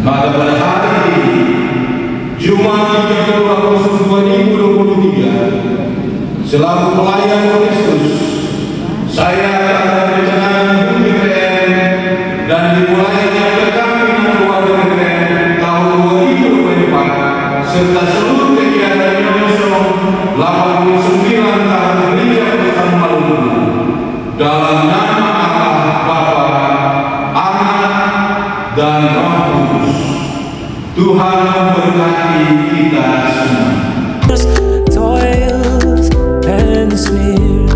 Maka pada hari ini, Jumat 30 Agustus 2023, selaku pelayan Kristus, saya akan membacakan bunyi PN dan dimulainya PKP nomor PN tahun 2024 serta seluruh kegiatan Indonesia 89 tahun gereja Kristen Maluku dalam nama Allah Bapa, Anak, dan Roh. Tuhan memberkati kita semua. toils and.